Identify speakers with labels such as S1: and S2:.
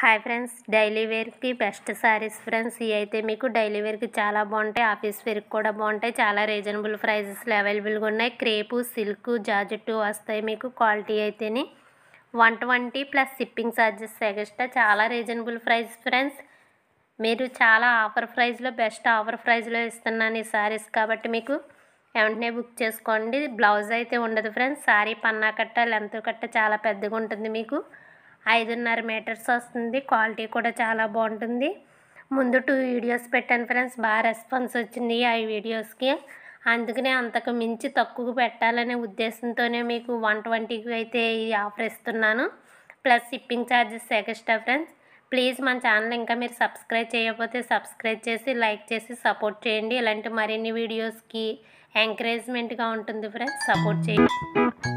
S1: Hi friends daily వేర్కి best saris friends ఇవి అయితే మీకు డైలీ వేర్కి చాలా బాగుంటాయి ఆఫీస్ వేర్కి కూడా బాగుంటాయి చాలా రీజనబుల్ ప్రైజెస్లో అవైలబుల్గా ఉన్నాయి. క్రేపు సిల్క్ జాజెట్టు వస్తాయి మీకు quality అయితేని. One twenty plus shipping charges extra చాలా రీజనబుల్ ప్రైస్ ఫ్రెండ్స్ మీరు చాలా ఆఫర్ ప్రైస్లో బెస్ట్ ఆఫర్ ప్రైస్లో ఇస్తున్నాను ఈ శారీస్ కాబట్టి మీకు వెంటనే బుక్ చేసుకోండి. బ్లౌజ్ అయితే ఉండదు ఫ్రెండ్స్ శారీ పన్నా కట్ట లెంత్ కట్ట చాలా పెద్దగా ఉంటుంది మీకు. ఐదున్నర మీటర్స్ వస్తుంది. క్వాలిటీ కూడా చాలా బాగుంటుంది. ముందు టూ వీడియోస్ పెట్టాను ఫ్రెండ్స్ బాగా రెస్పాన్స్ వచ్చింది ఆ వీడియోస్కి అందుకనే అంతకు మించి తక్కువ పెట్టాలనే ఉద్దేశంతోనే మీకు వన్ ట్వంటీకి అయితే ఈ ఆఫర్ ఇస్తున్నాను. Plus shipping charges extra friends please మన ఛానల్ ఇంకా మీరు సబ్స్క్రైబ్ చేయకపోతే సబ్స్క్రైబ్ చేసి లైక్ చేసి సపోర్ట్ చేయండి. ఇలాంటి మరిన్ని వీడియోస్కి ఎంకరేజ్మెంట్గా ఉంటుంది ఫ్రెండ్స్ సపోర్ట్ చేయండి.